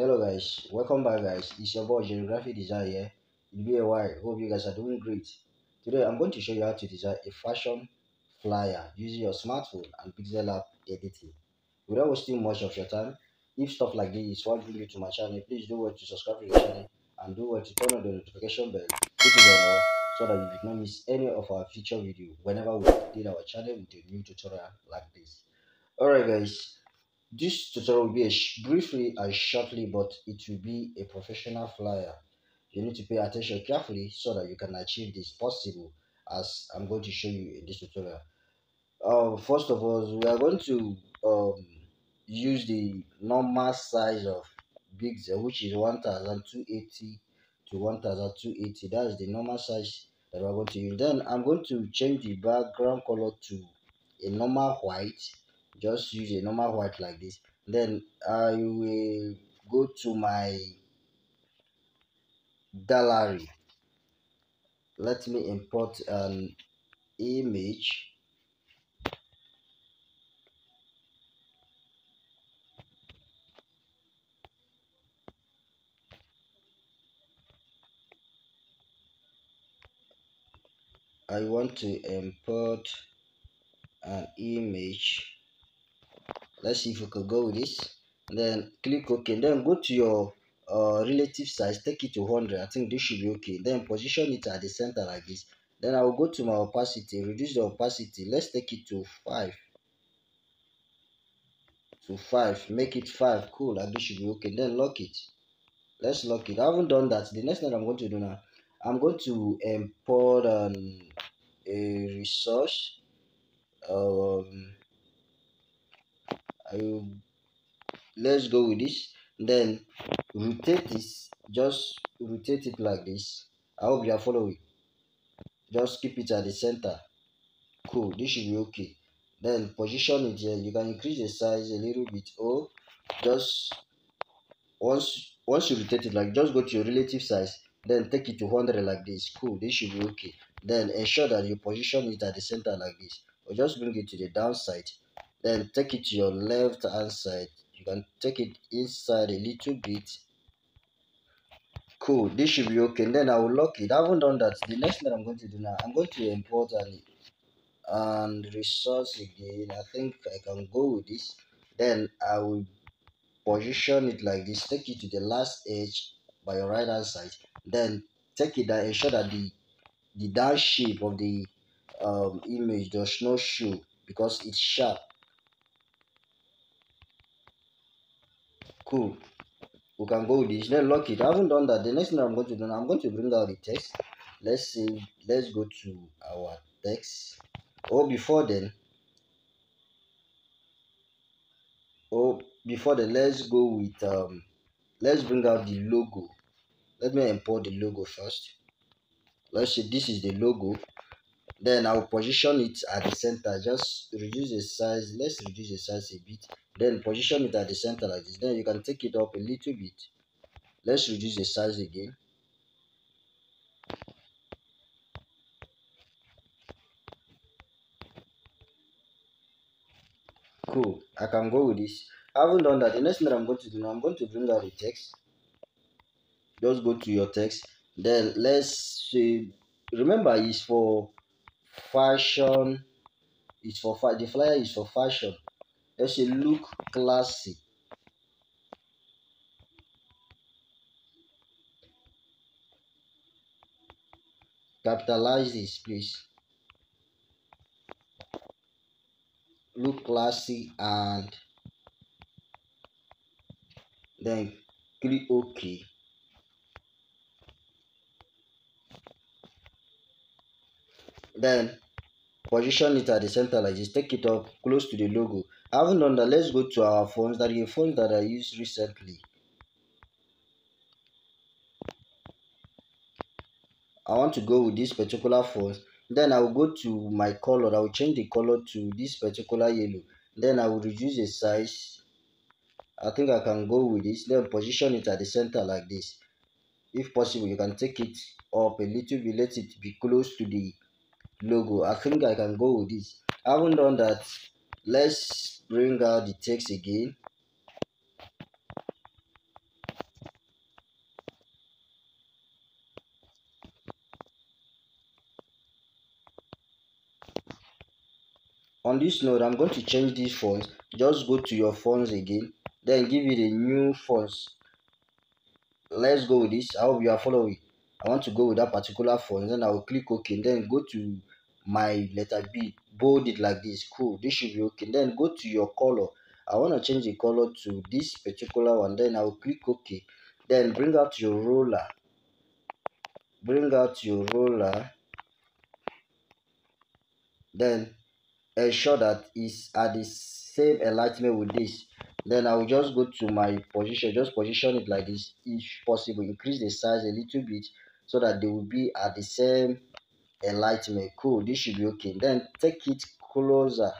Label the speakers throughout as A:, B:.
A: hello guys. Welcome back guys. It's your boy Jerry graphic design here. It's been a while. Hope you guys are doing great. Today i'm going to show you how to design a fashion flyer using your smartphone and Pixellab editing. Without wasting much of your time if stuff like this is what you to my channel please do well to subscribe to the channel and do well to turn on the notification bell put it on all so that you do not miss any of our future video whenever we update our channel with a new tutorial like this. Alright guys this tutorial will be a briefly and shortly, but it will be a professional flyer. You need to pay attention carefully so that you can achieve this possible as I'm going to show you in this tutorial. Uh, first of all, we are going to um, use the normal size of pixel, which is 1280 to 1280. That is the normal size that we're going to use. Then I'm going to change the background color to a normal white just use a normal white like this. Then I will go to my gallery. Let me import an image. I want to import an image let's see if we could go with this. Then click ok. Then go to your uh, relative size. Take it to 100 i think this should be okay then position it at the center like this. Then i will go to my opacity. Reduce the opacity. Let's take it to 5 to 5 make it 5 cool. Like this should be okay then lock it. Let's lock it. I haven't done that. The next thing i'm going to do now i'm going to import um, a resource. Um Will let's go with this. Then rotate this. Just rotate it like this. I hope you are following. Just keep it at the center. Cool. This should be okay. Then position it here. You can increase the size a little bit or just once once you rotate it like just go to your relative size. Then take it to 100 like this. Cool. This should be okay. Then ensure that you position it at the center like this. Or just bring it to the downside then take it to your left hand side. You can take it inside a little bit. Cool. This should be okay. And then i will lock it. I haven't done that. The next thing i'm going to do now i'm going to import an and resource again. I think i can go with this. Then i will position it like this. Take it to the last edge by your right hand side. Then take it down ensure that the the down shape of the um, image does not show because it's sharp cool. We can go with this then lock it. I haven't done that. The next thing i'm going to do i'm going to bring out the text. Let's see let's go to our text. Oh before then oh before then let's go with um let's bring out the logo. Let me import the logo first. Let's see. this is the logo then I'll position it at the center. Just reduce the size. Let's reduce the size a bit. Then position it at the center like this. Then you can take it up a little bit. Let's reduce the size again. Cool. I can go with this. I haven't done that. The next thing I'm going to do I'm going to bring out the text. Just go to your text. Then let's say remember it's for fashion is for fa the flyer is for fashion. Let's say look classy. Capitalize this please. Look classy and then click ok then position it at the center like this. Take it up close to the logo. I haven't done that let's go to our fonts. That are fonts that I used recently. I want to go with this particular font then I will go to my color. I will change the color to this particular yellow. Then I will reduce the size. I think I can go with this. Then position it at the center like this. If possible you can take it up a little bit. Let it be close to the logo. I think i can go with this. I haven't done that. Let's bring out the text again. On this note, i'm going to change this font. Just go to your fonts again then give it a new font. Let's go with this. I hope you are following i want to go with that particular font then i will click ok then go to my letter b bold it like this cool this should be okay then go to your color. I want to change the color to this particular one then i will click ok. Then bring out your roller. Bring out your roller. Then ensure that it's at the same alignment with this. Then i will just go to my position just position it like this. If possible increase the size a little bit so that they will be at the same enlightenment. Cool this should be okay. Then take it closer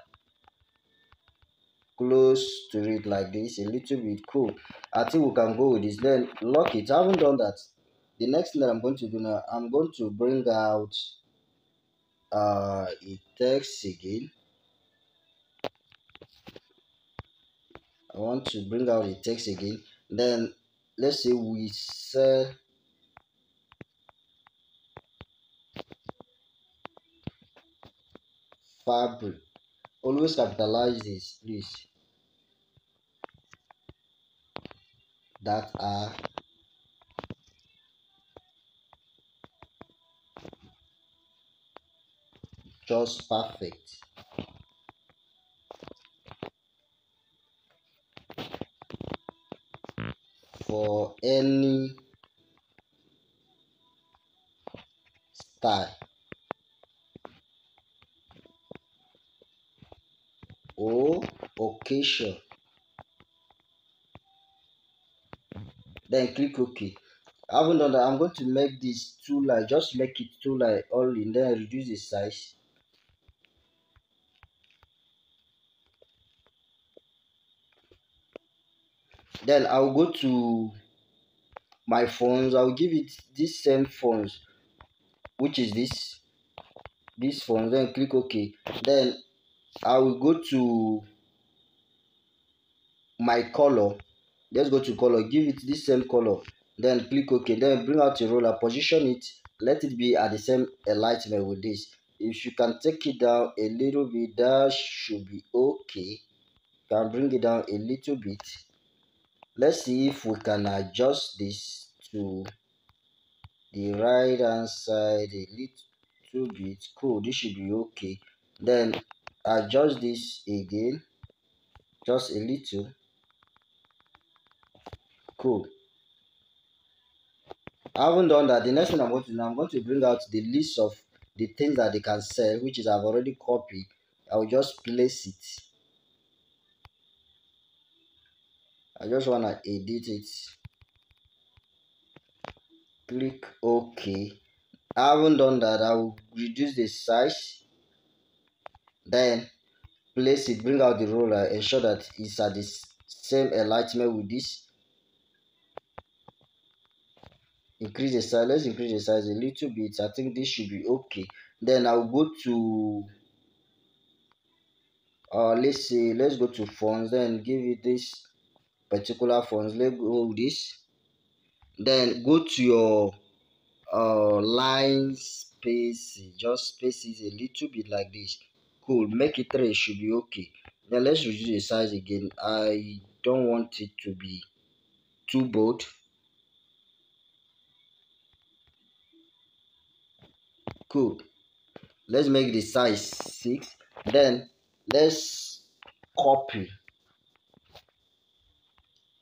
A: close to it like this a little bit. Cool. I think we can go with this. Then lock it. I haven't done that. The next thing that i'm going to do now i'm going to bring out uh a text again. I want to bring out the text again. Then let's say we sell fabric always capitalize this please. That are just perfect. For any style or occasion. Then click ok. I haven't done that. I'm going to make this two line. Just make it two line only then reduce the size. Then i'll go to my fonts i'll give it this same fonts which is this this font then click ok. Then i will go to my color. Let's go to color. Give it this same color. Then click ok. Then bring out your roller. Position it. Let it be at the same alignment with this. If you can take it down a little bit that should be okay can bring it down a little bit. Let's see if we can adjust this to the right hand side a little bit. Cool. This should be okay then adjust this again just a little. Cool. I haven't done that. The next thing I'm going to do I'm going to bring out the list of the things that they can sell which is I've already copied. I will just place it. I just want to edit it. Click OK I haven't done that. I will reduce the size then place it bring out the roller ensure that it's at the same alignment with this. Increase the size let's increase the size a little bit. I think this should be okay. Then i'll go to uh let's say let's go to fonts then give it this particular fonts let's go with this. Then go to your uh line space just space it a little bit like this cool make it three should be okay. Now let's reduce the size again. I don't want it to be too bold. Cool. Let's make the size 6 then let's copy.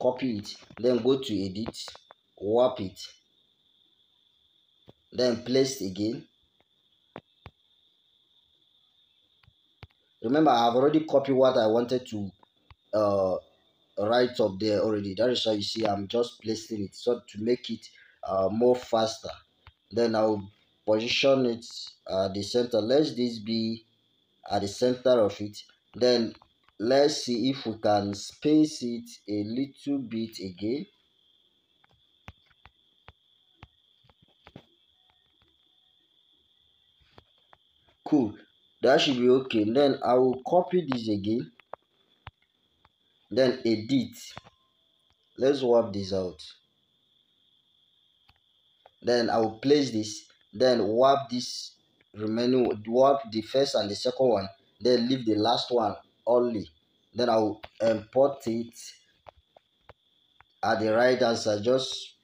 A: Copy it. Then go to edit. Warp it. Then place again remember i've already copied what i wanted to uh write up there already. That is why you see i'm just placing it so to make it uh more faster. Then i'll position it at the center. Let this be at the center of it. Then let's see if we can space it a little bit again. Cool that should be okay. Then i will copy this again. Then edit. Let's work this out. Then i will place this. Then warp this remaining warp the first and the second one. Then leave the last one only. Then I'll import it. At the right answer just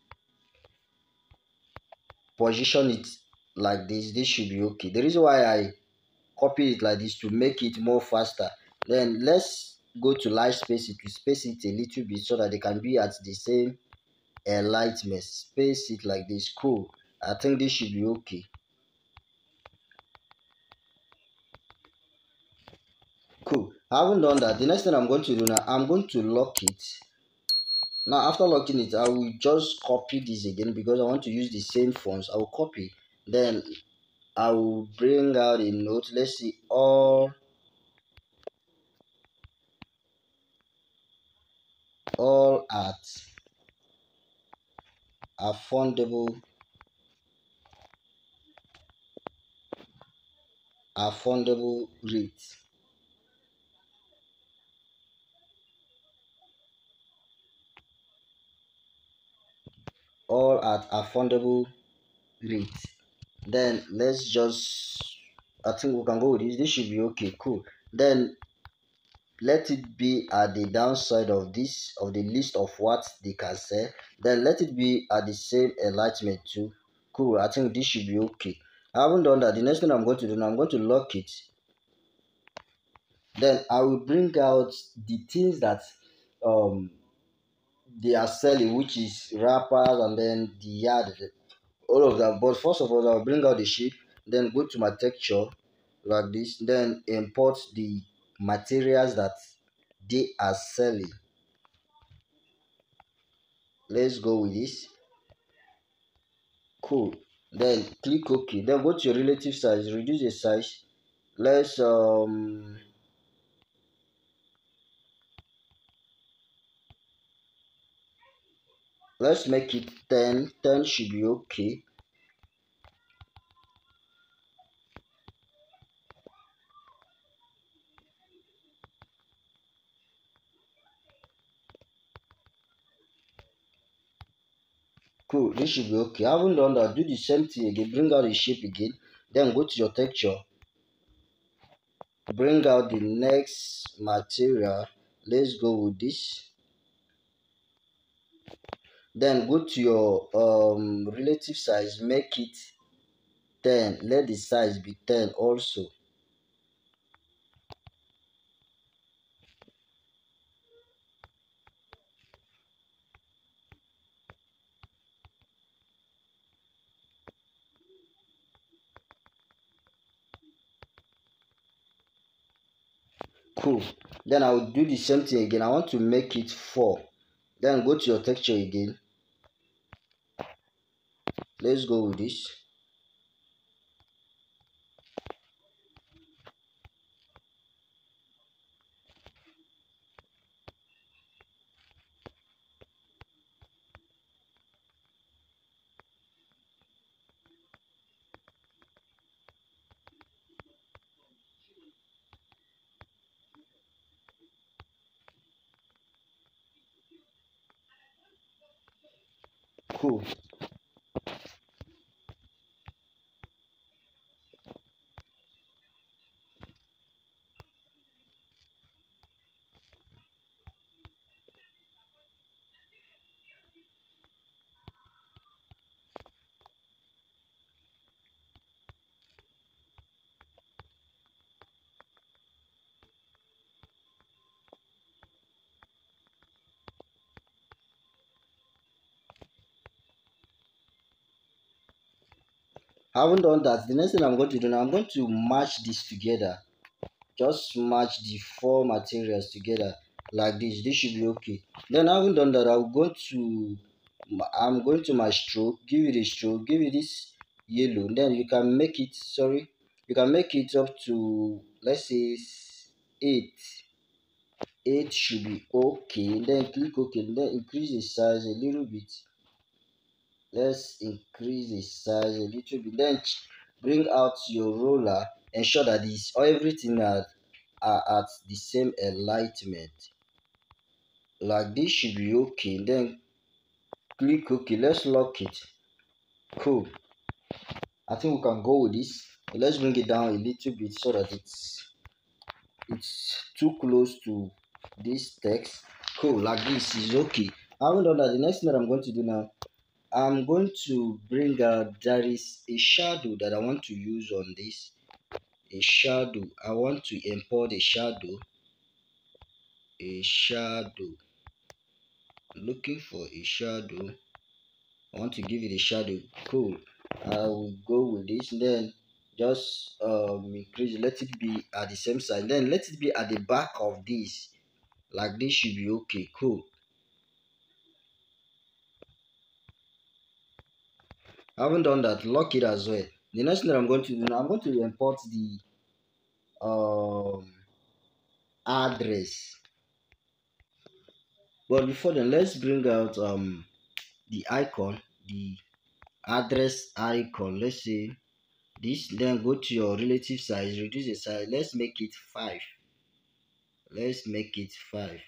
A: position it like this. This should be okay. The reason why I copy it like this to make it more faster. Then let's go to light space it to space it a little bit so that they can be at the same eh, enlightenment space it like this. Cool. I think this should be okay. Cool. I haven't done that. The next thing I'm going to do now I'm going to lock it. Now after locking it I will just copy this again because I want to use the same fonts. I will copy. Then I will bring out a note. Let's see. All all at affordable affordable rate all at affordable rate then let's just i think we can go with this. This should be okay. Cool. Then let it be at the downside of this of the list of what they can sell. Then let it be at the same enlightenment too. Cool. I think this should be okay. I haven't done that. The next thing i'm going to do now i'm going to lock it. Then i will bring out the things that um they are selling which is wrappers and then the yard all of that but first of all i'll bring out the shape then go to my texture like this then import the materials that they are selling. Let's go with this. Cool. Then click ok then go to your relative size. Reduce the size. Let's um let's make it 10 10 should be okay. Cool this should be okay. I haven't done that do the same thing again. Bring out the shape again. Then go to your texture. Bring out the next material. Let's go with this then go to your um relative size make it 10 let the size be 10 also. Cool. Then i will do the same thing again. I want to make it 4 then go to your texture again let's go with this. Cool I haven't done that. The next thing I'm going to do now, I'm going to match this together. Just match the four materials together like this. This should be okay. Then I haven't done that. I'll go to, I'm going to my stroke, give it a stroke, give it this yellow. Then you can make it, sorry, you can make it up to, let's say, 8. 8 should be okay. Then click OK. Then increase the size a little bit let's increase the size a little bit. Then bring out your roller. Ensure that this everything are, are at the same enlightenment like this should be okay. Then click ok let's lock it. Cool. I think we can go with this. Let's bring it down a little bit so that it's it's too close to this text. Cool. Like this is okay. I haven't done that. The next thing that i'm going to do now i'm going to bring out there is a shadow that i want to use on this. A shadow. I want to import a shadow. A shadow. Looking for a shadow. I want to give it a shadow. Cool. I will go with this. Then just um increase let it be at the same side then let it be at the back of this. Like this should be okay. Cool I haven't done that. Lock it as well. The next thing that i'm going to do now i'm going to import the um address. But before then let's bring out um the icon the address icon. Let's say this then go to your relative size reduce the size. Let's make it 5 let's make it 5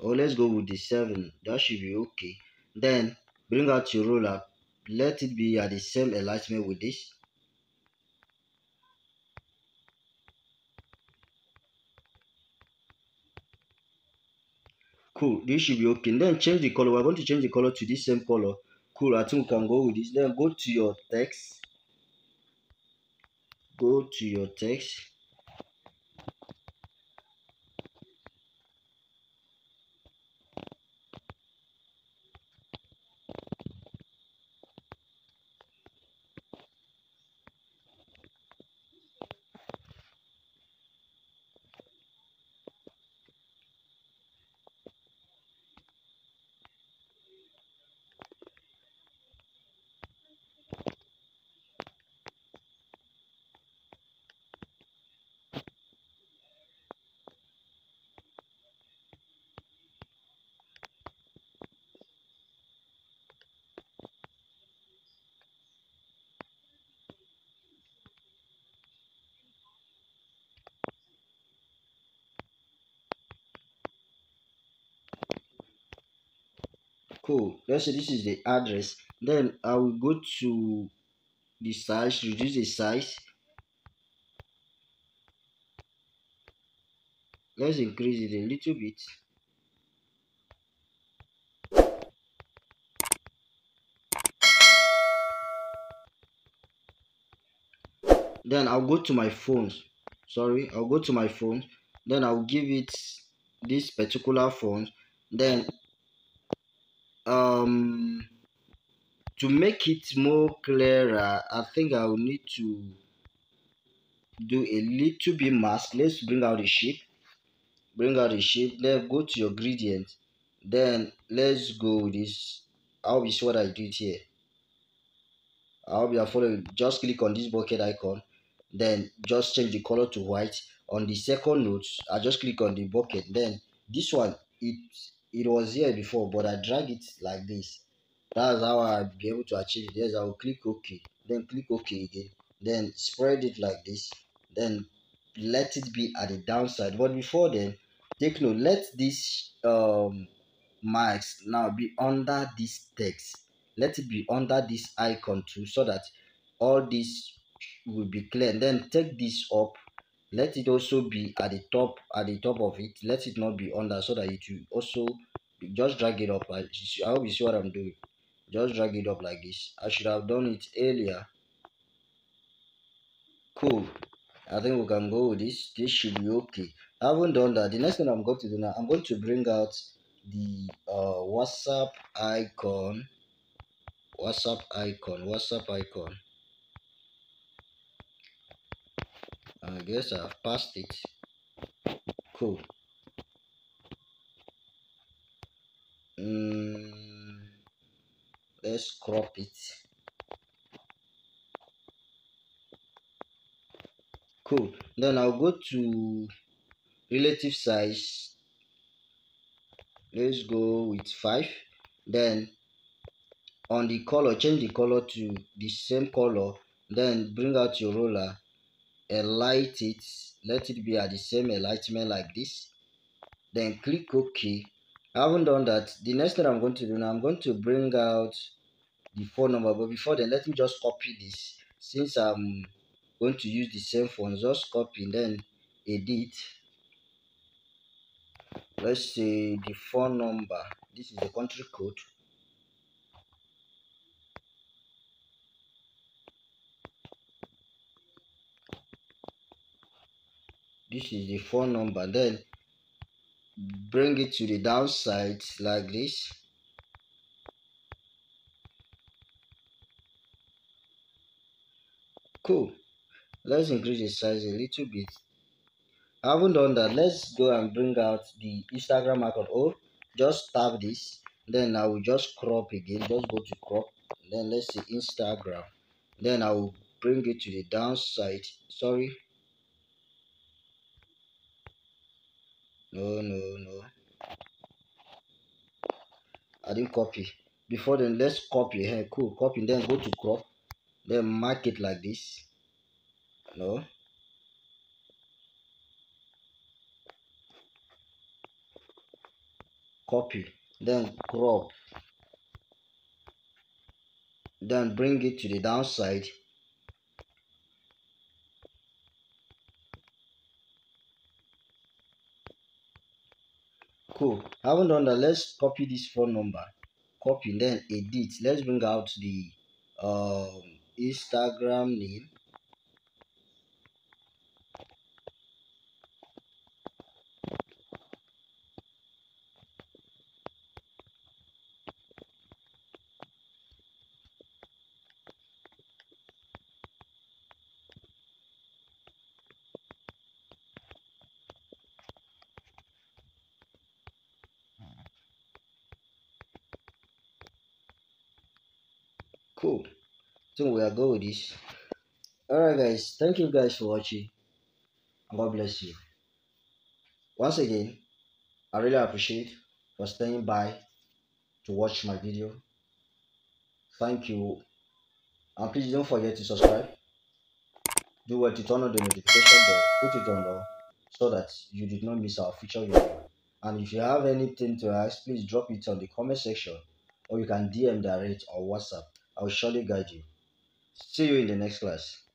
A: or let's go with the 7 that should be okay. Then bring out your roller let it be at the same alignment with this. Cool this should be okay. Then change the color. We're going to change the color to this same color. Cool i think we can go with this. Then go to your text. Go to your text cool. Let's say this is the address. Then i will go to the size reduce the size. Let's increase it a little bit. Then i'll go to my font. Sorry i'll go to my font. Then i'll give it this particular font. Then um to make it more clearer i think i will need to do a little bit mask let's bring out the shape. Bring out the shape. Then go to your gradient. Then let's go with this. I'll be sure what i did here? I'll be following? Just click on this bucket icon. Then just change the color to white. On the second note i just click on the bucket. Then this one it it was here before but i drag it like this. That's how i'll be able to achieve it. Yes i will click ok then click ok again then spread it like this then let it be at the downside. But before then take note let this um marks now be under this text. Let it be under this icon too so that all this will be clear. And then take this up let it also be at the top at the top of it. Let it not be under so that it will also just drag it up i, I hope you see what i'm doing. Just drag it up like this. I should have done it earlier. Cool. I think we can go with this. This should be okay. I haven't done that. The next thing i'm going to do now i'm going to bring out the uh whatsapp icon. Whatsapp icon. Whatsapp icon I guess I've passed it. Cool. Mm, let's crop it. Cool. Then I'll go to relative size. Let's go with 5. Then on the color, change the color to the same color. Then bring out your roller light it let it be at the same enlightenment like this. Then click ok. I haven't done that. The next thing i'm going to do now i'm going to bring out the font number. But before then let me just copy this. Since i'm going to use the same phone just copy then edit. Let's say the phone number. This is the country code this is the phone number. Then bring it to the downside like this. Cool. Let's increase the size a little bit. I haven't done that. Let's go and bring out the Instagram account. Oh, just tap this. Then I will just crop again. Just go to crop. Then let's see Instagram. Then I will bring it to the downside. Sorry no no no. I didn't copy. Before then let's copy. Here cool. Copy then go to crop. Then mark it like this. No. Copy. Then crop. Then bring it to the downside cool I haven't done that. Let's copy this phone number. Copy then edit. Let's bring out the um, instagram name cool. So we are good with this. Alright guys. Thank you guys for watching. God bless you. Once again i really appreciate for staying by to watch my video. Thank you. And please don't forget to subscribe. Do what to turn on the notification bell. Put it on all so that you did not miss our future video. And if you have anything to ask please drop it on the comment section or you can dm direct or whatsapp I will surely guide you. See you in the next class.